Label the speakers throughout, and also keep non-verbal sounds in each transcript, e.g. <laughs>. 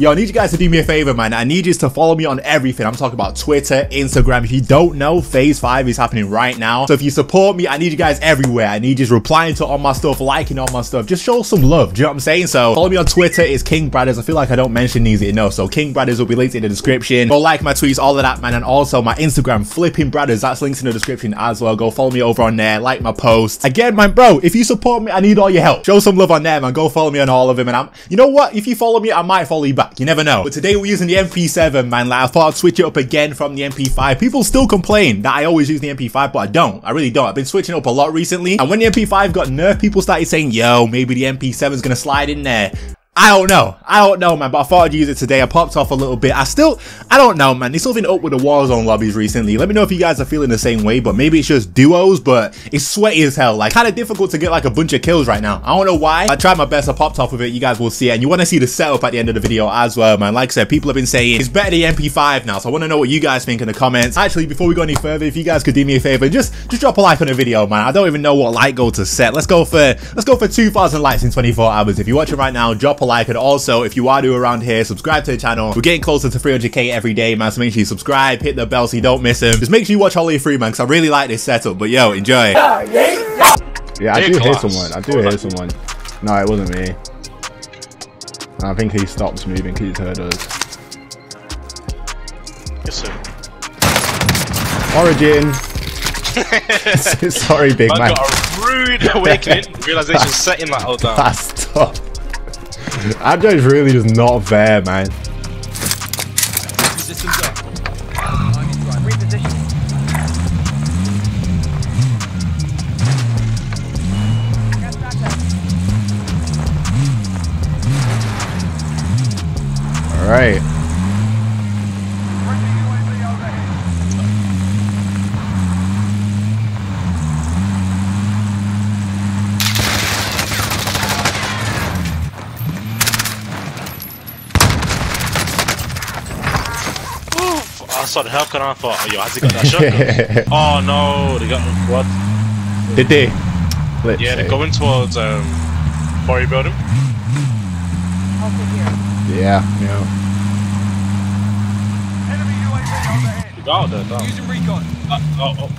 Speaker 1: Yo, I need you guys to do me a favor, man. I need you to follow me on everything. I'm talking about Twitter, Instagram. If you don't know, Phase 5 is happening right now. So if you support me, I need you guys everywhere. I need you replying to all my stuff, liking all my stuff. Just show some love. Do you know what I'm saying? So follow me on Twitter. It's King Braderz. I feel like I don't mention these enough. So King Braderz will be linked in the description. Go like my tweets, all of that, man. And also my Instagram, Flipping Braderz. That's linked in the description as well. Go follow me over on there. Like my posts. Again, man, bro, if you support me, I need all your help. Show some love on there, man. Go follow me on all of them. And I'm, you know what? If you follow me, I might follow you back. You never know. But today we're using the MP7, man. Like, I thought I'd switch it up again from the MP5. People still complain that I always use the MP5, but I don't. I really don't. I've been switching up a lot recently. And when the MP5 got nerfed, people started saying, yo, maybe the MP7 is to slide in there. I don't know. I don't know, man, but I thought I'd use it today. I popped off a little bit. I still, I don't know, man. There's something up with the Warzone lobbies recently. Let me know if you guys are feeling the same way, but maybe it's just duos, but it's sweaty as hell. Like, kind of difficult to get, like, a bunch of kills right now. I don't know why. I tried my best. I popped off with it. You guys will see it. And you want to see the setup at the end of the video as well, man. Like I said, people have been saying it's better the MP5 now, so I want to know what you guys think in the comments. Actually, before we go any further, if you guys could do me a favor, just, just drop a like on the video, man. I don't even know what like goal to set. Let's go for, let's go for 2,000 likes in 24 hours. If you're watching right now, drop a like and also if you are new around here, subscribe to the channel. We're getting closer to 300k every day, man. So make sure you subscribe, hit the bell so you don't miss them. Just make sure you watch Holly Free, man, because I really like this setup. But yo, enjoy.
Speaker 2: Yeah, I do hear someone. I do hear someone. No, it wasn't me. I think he stopped moving because he's heard us.
Speaker 3: Yes, sir.
Speaker 2: Origin. <laughs> <laughs> Sorry, big
Speaker 3: I
Speaker 2: man.
Speaker 3: got a rude awakening, <laughs> realization setting that all down.
Speaker 2: That's tough. Joke's really just not fair, man. Alright.
Speaker 3: I saw the gun I thought, oh, yo, has he got that shotgun? <laughs> oh no, they got what?
Speaker 2: Did they? Let's
Speaker 3: Yeah, they're going towards um, Quarry Building.
Speaker 2: Yeah, yeah.
Speaker 3: They got out there, down. Uh, oh, oh,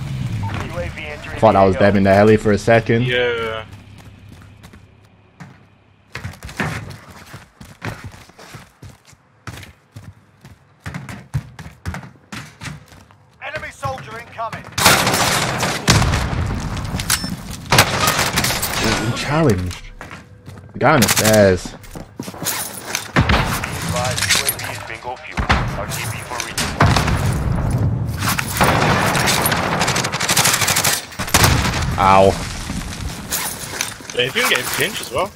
Speaker 2: Thought I was in the heli for a second.
Speaker 3: yeah.
Speaker 4: Enemy soldier incoming.
Speaker 2: Ooh, challenged. The guy on the stairs.
Speaker 4: Is bingo fuel. RTB.
Speaker 2: Ow.
Speaker 3: Yeah, if you can get him pinched as well.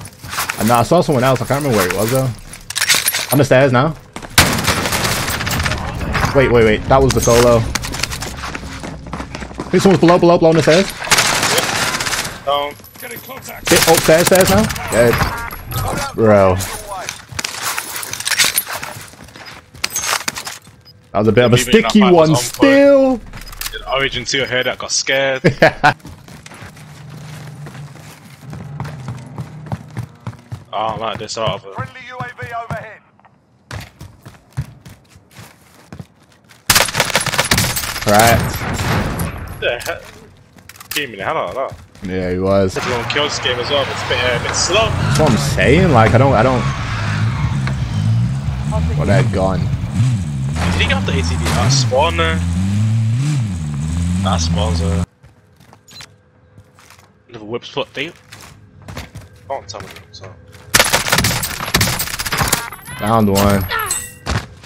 Speaker 2: And no, I saw someone else. I can't remember where it was though. On the stairs now. Wait, wait, wait. That was the solo. I think someone's below, below, below on the stairs.
Speaker 3: Um,
Speaker 2: Hit upstairs, stairs now. Dead. Bro. That was a bit of a sticky one
Speaker 3: on point.
Speaker 2: still.
Speaker 3: Origin 2 heard that got scared. <laughs> oh man, this out of it.
Speaker 4: Friendly UAV overhead.
Speaker 2: Right.
Speaker 3: Yeah, Game in the hell out of that.
Speaker 2: Yeah, he was. That's
Speaker 3: Everyone kills this game as well, but it's a bit, uh, a bit slow.
Speaker 2: That's what I'm saying. Like, I don't, I don't. Well, they're gone.
Speaker 3: Did he get off the ATV? That spawn there. That spawn's a. Another whip spot deep. Don't tell me so.
Speaker 2: Downed one.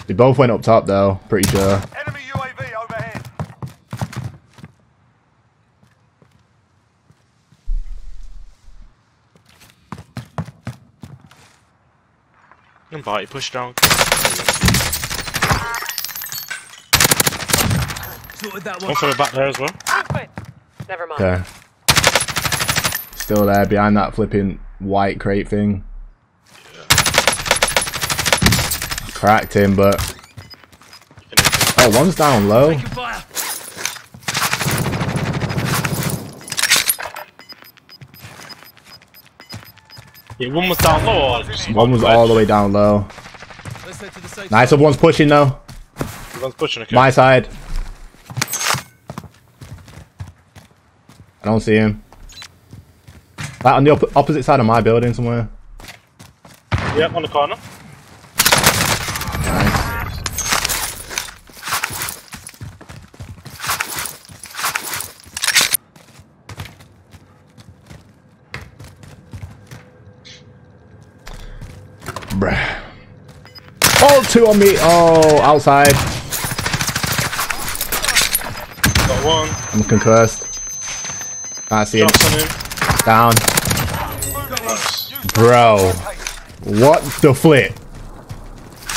Speaker 2: They both went up top though. Pretty sure.
Speaker 3: Invite, push down. One for the back there as well.
Speaker 5: Never mind.
Speaker 2: Okay. Still there behind that flipping white crate thing. Cracked him, but oh, one's down low.
Speaker 3: Yeah, one was down low
Speaker 2: One was all the way down low.
Speaker 1: Nice, one's pushing though.
Speaker 3: Everyone's pushing, okay.
Speaker 1: My side. I don't see him. Like on the op opposite side of my building somewhere.
Speaker 3: Yep, on the corner.
Speaker 1: Bruh. Oh, two on me. Oh, outside.
Speaker 3: Got one.
Speaker 1: I'm concussed. I see him.
Speaker 3: Shots on him.
Speaker 1: Down. Bro. What the flip?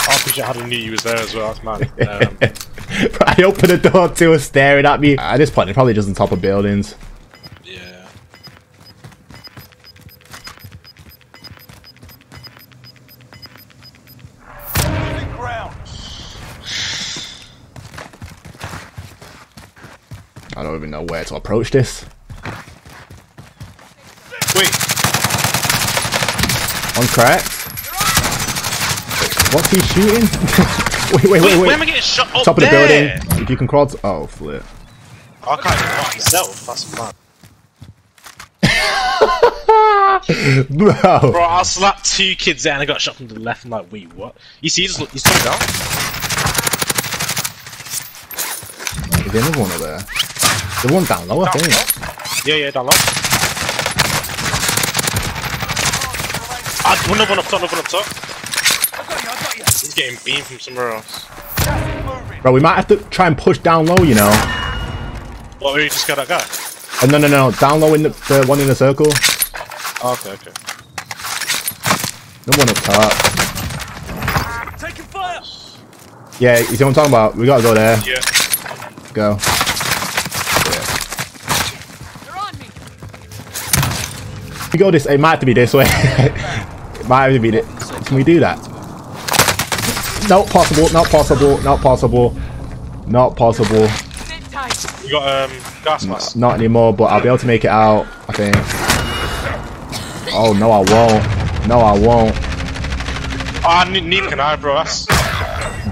Speaker 3: I appreciate how they knew you was there as well. That's mad. <laughs> Um,
Speaker 1: I opened the door, two were staring at me. At this point, they're probably just on top of buildings. Even know where to approach this.
Speaker 3: Wait.
Speaker 1: On cracked. What's he shooting? <laughs> wait, wait,
Speaker 3: Wait,
Speaker 1: wait,
Speaker 3: where am I getting shot? Up
Speaker 1: Top of the
Speaker 3: there.
Speaker 1: building. If you can crawl Oh, flip.
Speaker 3: I can't even mark myself. That's mad. <laughs>
Speaker 1: Bro.
Speaker 3: Bro, I slapped two kids there and I got shot from the left. I'm like, wait, what? You see, he's, he's coming down.
Speaker 1: Is there another one over there? The one down low, I
Speaker 3: Down
Speaker 1: think.
Speaker 3: low? Yeah, yeah, down low. Ah, another one up top, another one up top. He's getting beamed from somewhere else.
Speaker 1: Bro, we might have to try and push down low, you know.
Speaker 3: What, where you just got that guy?
Speaker 1: Oh, no, no, no. Down low in the, the one in the circle.
Speaker 3: Oh, okay, okay.
Speaker 1: The one up top. Taking fire! Yeah, you see what I'm talking about? We gotta go there.
Speaker 3: Yeah.
Speaker 1: Go. We go this. It might have to be this way. <laughs> it might have to be this. Can we do that? Not possible. Not possible. Not possible. Not possible.
Speaker 3: You got, um, gas mask.
Speaker 1: Not anymore. But I'll be able to make it out. I think. Oh no, I won't. No, I won't,
Speaker 3: Ah, oh, neither can I, bro. That's,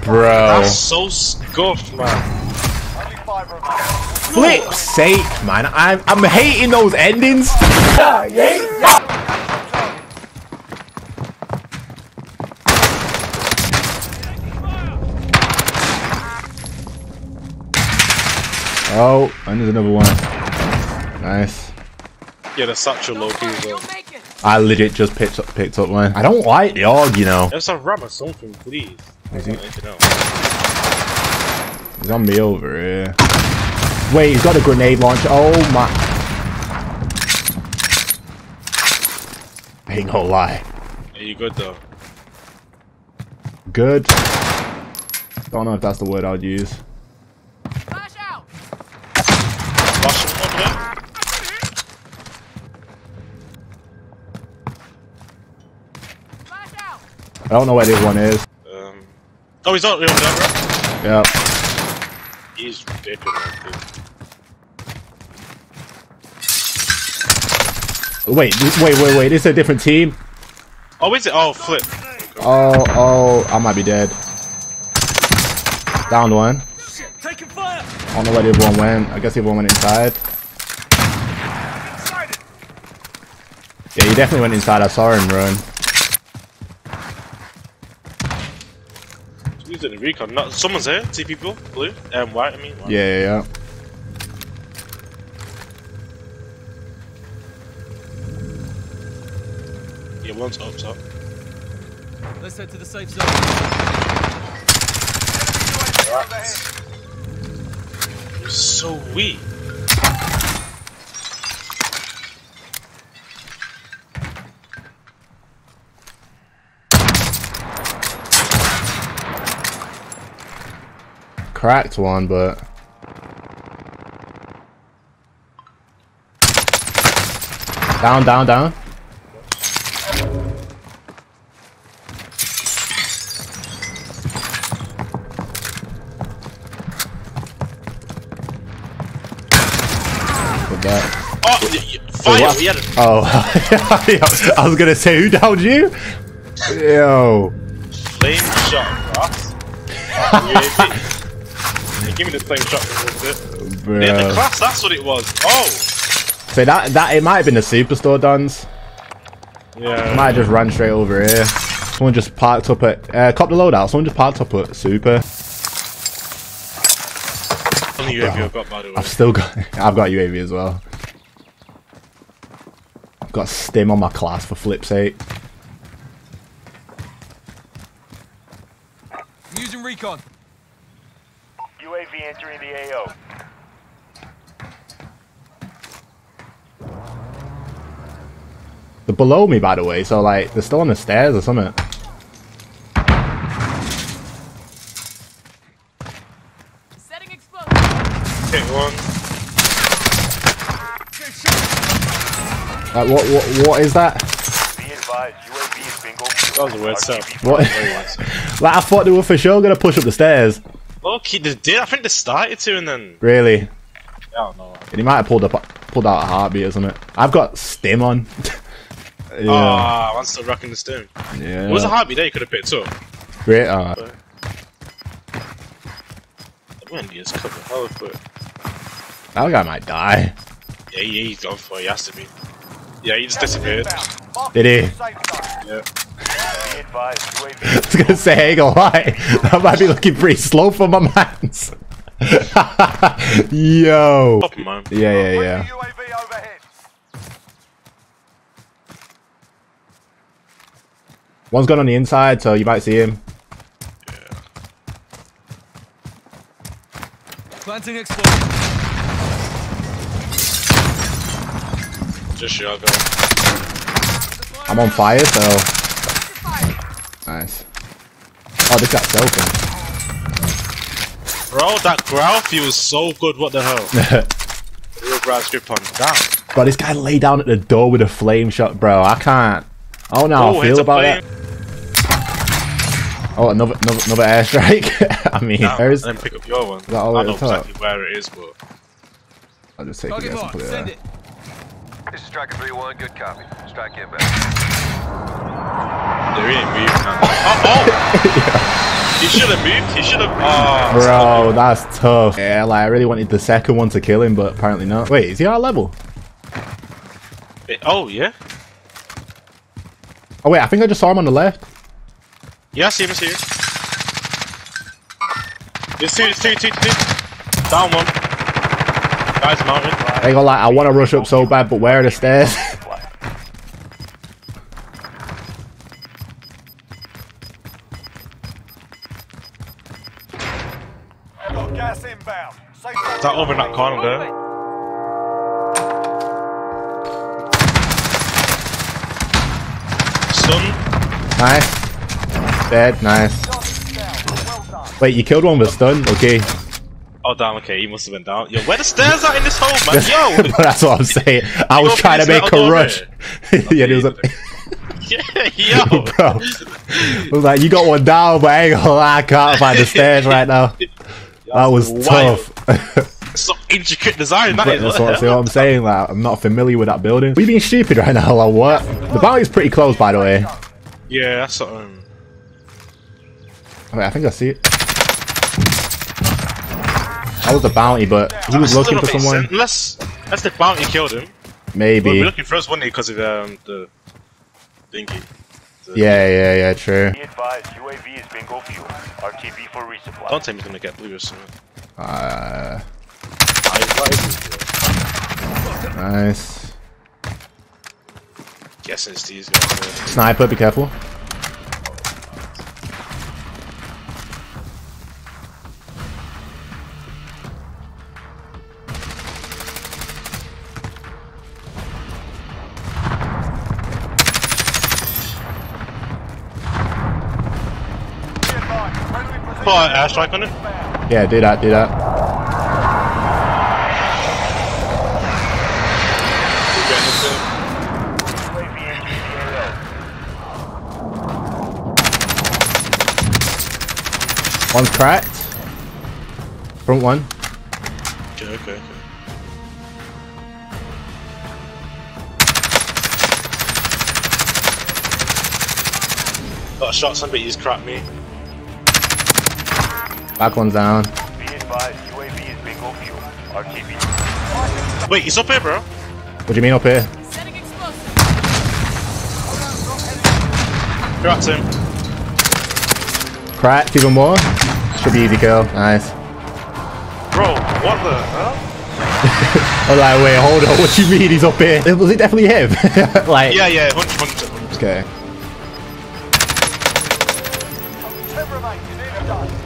Speaker 1: bro.
Speaker 3: that's so scuffed, man.
Speaker 1: Flip sake, man. I'm I'm hating those endings. Oh, and there's another one. Nice.
Speaker 3: Yeah, such a low key well.
Speaker 1: I legit just picked up picked up one. I don't like the AUG, you know.
Speaker 3: Let's have ram or something, please.
Speaker 1: Is he-
Speaker 3: Anything else.
Speaker 1: He's on me over here. Wait, he's got a grenade launcher. Oh my. I Ain't gonna lie.
Speaker 3: Are you good though?
Speaker 1: Good. Don't know if that's the word I'd use.
Speaker 3: Flash him over there.
Speaker 1: I don't know where this one is.
Speaker 3: Um, oh, he's not over there, bro.
Speaker 1: Yeah.
Speaker 3: He's ridiculous, dude.
Speaker 1: Wait, wait, wait, wait. Is a different team.
Speaker 3: Oh, is it? Oh, flip.
Speaker 1: Oh, oh, I might be dead. Down one. I don't know where the other one went. I guess the other one went inside. Yeah, he definitely went inside. I saw him run.
Speaker 3: He's in the recon. Not, someone's here. Two people. Blue. Um, white, I mean. White.
Speaker 1: Yeah, yeah, yeah.
Speaker 3: Yeah, one's up top.
Speaker 6: Let's head to the safe zone.
Speaker 3: You're so weak.
Speaker 1: Cracked one, but down, down, down.
Speaker 3: Y- We had a
Speaker 1: Oh, <laughs> I was gonna say who downed you? Yo,
Speaker 3: flame shot. Yeah, give me the flame shot. it. The class, that's what it was. Oh!
Speaker 1: So that that it might have been the superstore dons.
Speaker 3: Yeah.
Speaker 1: Might have just ran straight over here. Someone just parked up at uh, cop the loadout. Someone just parked up at super.
Speaker 3: Only UAV I've got, by the way.
Speaker 1: I've still got <laughs> I've got UAV as well. I've got stim on my class for flip's sake.
Speaker 6: I'm using recon.
Speaker 2: UAV entering the AO.
Speaker 1: They're below me, by the way, so like they're still on the stairs or something.
Speaker 5: Setting explosive.
Speaker 3: Hit one.
Speaker 1: Like what what what is that?
Speaker 2: Be advised, UAV is bingo
Speaker 3: That was a weird setup.
Speaker 1: What?
Speaker 3: Very weird setup.
Speaker 1: like I thought they were for sure gonna push up the stairs.
Speaker 3: Okay, they did. I think they started to, and then
Speaker 1: Really?
Speaker 3: I don't know.
Speaker 1: And he might have pulled up pulled out a heartbeat or something. I've got stim on. <laughs> yeah.
Speaker 3: Ah, I'm still rocking the stim.
Speaker 1: yeah.
Speaker 3: It was a heartbeat there you could have picked up.
Speaker 1: Great. Uh,
Speaker 3: Wendy is covered. Hell for it.
Speaker 1: that guy might die.
Speaker 3: Yeah, he, he's gone for it. He has to be. Yeah, he just disappeared.
Speaker 1: Did he?
Speaker 3: Yeah.
Speaker 2: Be <laughs>
Speaker 1: I was gonna say, hey, go lie. <laughs> That might be looking pretty slow for my mans. <laughs> Yo.
Speaker 3: Pop him, man.
Speaker 1: Yeah, yeah, yeah.
Speaker 2: UAV.
Speaker 1: One's gone on the inside, so you might see him.
Speaker 6: Planting explosive.
Speaker 3: Just shot go.
Speaker 1: I'm on fire, so. Nice. Oh, this guy's selfing.
Speaker 3: Bro, that growl feels so good. What the hell? <laughs> Real growl script on. Damn.
Speaker 1: Bro, this guy lay down at the door with a flame shot, bro. I can't. I don't know how
Speaker 3: Oh,
Speaker 1: I feel about
Speaker 3: flame.
Speaker 1: that. Oh, another another, another airstrike. <laughs> I mean,
Speaker 3: Damn,
Speaker 1: there's.
Speaker 3: and then pick up your one.
Speaker 1: that all the
Speaker 3: I
Speaker 1: way
Speaker 3: know
Speaker 1: at the top?
Speaker 3: exactly where it is, but
Speaker 1: I'll just take
Speaker 6: Target
Speaker 1: this and put it
Speaker 6: Send
Speaker 1: there.
Speaker 6: it.
Speaker 7: This is Striker 3-1, good copy. Strike inbound.
Speaker 3: they're in moving now. Oh, oh! He should have moved. He should have. Oh,
Speaker 1: Bro, that's tough. Yeah, like I really wanted the second one to kill him, but apparently not. Wait, is he our level?
Speaker 3: Oh yeah.
Speaker 1: Oh wait, I think I just saw him on the left.
Speaker 3: Yeah, I see him. I see him. There's two. There's two. Two. Two. Down one. Guys mounted.
Speaker 1: They go like, I want to rush up so bad, but where are the stairs?
Speaker 2: Gas inbound.
Speaker 3: Is that over in that corner there? Stun.
Speaker 1: nice. Dead, nice. Wait, you killed one with stun? Okay.
Speaker 3: Oh damn. Okay, he must have been down. Yo, where the stairs at in this hole, man? Yo. <laughs>
Speaker 1: That's what I'm saying. I was trying to make a rush. <laughs> yeah, there was a... <laughs>
Speaker 3: yeah. Yo.
Speaker 1: Bro. I was like, you got one down, but I ain't gonna lie, I can't find the stairs right now. That was
Speaker 3: Wild.
Speaker 1: tough.
Speaker 3: So intricate design. That
Speaker 1: But
Speaker 3: is.
Speaker 1: that's what, see what I'm saying. Like, I'm not familiar with that building. We being stupid right now, or what? The bounty's pretty close, by the way.
Speaker 3: Yeah, that's something.
Speaker 1: Wait, I think I see it. That was a bounty, but he was looking for someone.
Speaker 3: sense. Unless, unless the bounty killed him. Well,
Speaker 1: Maybe.
Speaker 3: we're looking for us, wasn't he? Because of um, the thingy. The-
Speaker 1: Yeah, yeah, yeah, true.
Speaker 2: Be advised, UAV is bingo fuel. RTB for resupply.
Speaker 3: Don't tell me he's gonna get blue or something.
Speaker 1: Uh,
Speaker 3: I, what is it?
Speaker 1: nice.
Speaker 3: Guessing it's these guys. yeah.
Speaker 1: Sniper, be careful.
Speaker 3: Put an airstrike on it.
Speaker 1: Yeah, do that, do that.
Speaker 3: We're getting into it.
Speaker 2: UAV entering the AO.
Speaker 1: One's cracked. Front one.
Speaker 3: Okay, okay, okay. Got a shot, somebody he's cracked me.
Speaker 1: Back one's down.
Speaker 2: Be advised, UAV is bingo fuel. RTB.
Speaker 3: Wait, he's up here, bro.
Speaker 1: What do you mean up here?
Speaker 5: Setting explosive.
Speaker 3: You're at him.
Speaker 1: Cracked even more. Should be easy kill. Nice.
Speaker 3: Bro, what the hell? <laughs>
Speaker 1: I was like, wait, hold on. What do you mean he's up here? Was it definitely him? <laughs> like,
Speaker 3: Yeah, yeah, 100, 100.
Speaker 1: okay.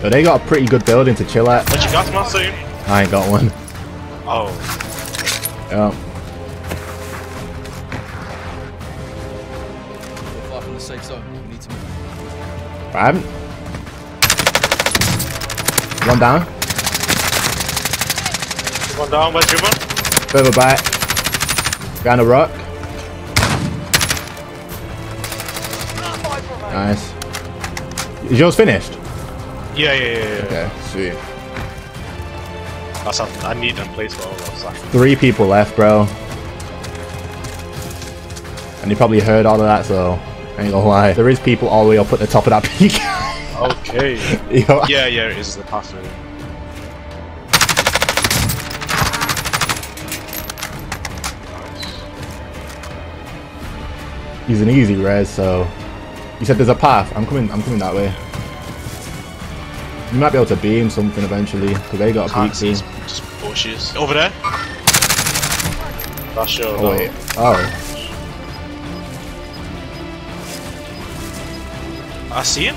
Speaker 1: But they got a pretty good building to chill at.
Speaker 3: What you got, man, soon?
Speaker 1: I ain't got one.
Speaker 3: Oh.
Speaker 1: Yeah.
Speaker 6: We're far from the safe zone. We need to move.
Speaker 1: I haven't. One down.
Speaker 3: One down, where's your one?
Speaker 1: Further back. Behind a rock. Nice. Is yours finished?
Speaker 3: Yeah, yeah, yeah, yeah.
Speaker 1: Okay, sweet.
Speaker 3: That's I need them place for all those.
Speaker 1: Three people left, bro. And you probably heard all of that, so I ain't gonna lie. There is people all the way up at the top of that <laughs> peak.
Speaker 3: okay. <laughs>
Speaker 1: Yo,
Speaker 3: yeah, yeah, it is the password.
Speaker 1: He's an easy res, so you said there's a path. I'm coming. I'm coming that way. You might be able to beam something eventually, because they got a
Speaker 3: see, just bushes. Over there? That's your.
Speaker 1: Oh wait. Oh.
Speaker 3: I see him.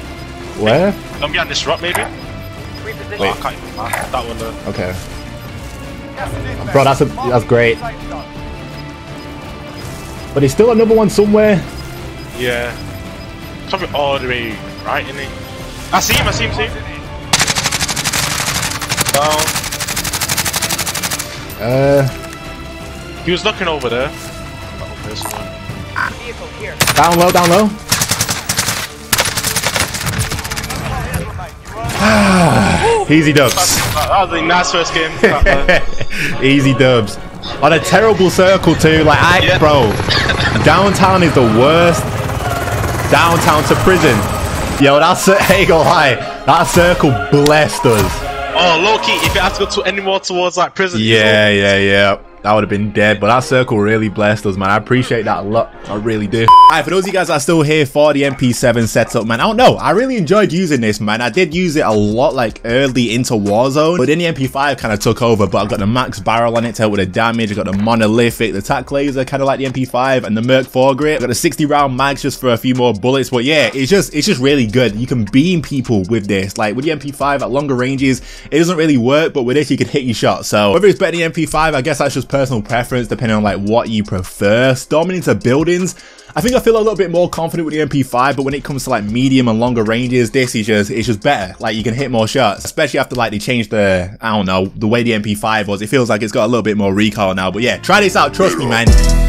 Speaker 1: Where?
Speaker 3: Don't be on this rock, maybe?
Speaker 1: Wait.
Speaker 3: Oh, I can't even mark that one there.
Speaker 1: Okay. Bro, that's a that's great. But there's still another one somewhere.
Speaker 3: Yeah. Probably all the way right, isn't he? I see him, I see him, see him. Down.
Speaker 1: Uh,
Speaker 3: He was looking over there. Oh, there's one.
Speaker 1: down low, down low. <sighs> Easy dubs.
Speaker 3: That that was a nice first game. <laughs>
Speaker 1: Easy dubs. On a terrible circle too. Like I,
Speaker 3: Yeah.
Speaker 1: bro, downtown is the worst. Downtown to prison. Yo, that's hey go high. That circle blessed us.
Speaker 3: Oh, low key, if you have to go to any more towards like prison.
Speaker 1: Yeah, yeah, yeah. That would have been dead, but that circle really blessed us, man. I appreciate that a lot. I really do. Alright, for those of you guys that are still here for the MP7 setup, man, I don't know. I really enjoyed using this, man. I did use it a lot, like, early into Warzone, but then the MP5 kind of took over, but I've got the max barrel on it to help with the damage. I've got the monolithic, the tac laser, kind of like the MP5, and the Merc foregrip. I've got the 60 round mags just for a few more bullets, but yeah, it's just, it's just really good. You can beam people with this. Like, with the MP5 at longer ranges, it doesn't really work, but with this, you can hit your shot. So, whether it's better than the MP5, I guess that's just personal preference, depending on, like, what you prefer. Storming into buildings, I think I feel a little bit more confident with the MP5, but when it comes to like medium and longer ranges, this is just it's just better. Like you can hit more shots, especially after like they changed the I don't know the way the MP5 was. It feels like it's got a little bit more recoil now. But yeah, try this out. Trust me, man.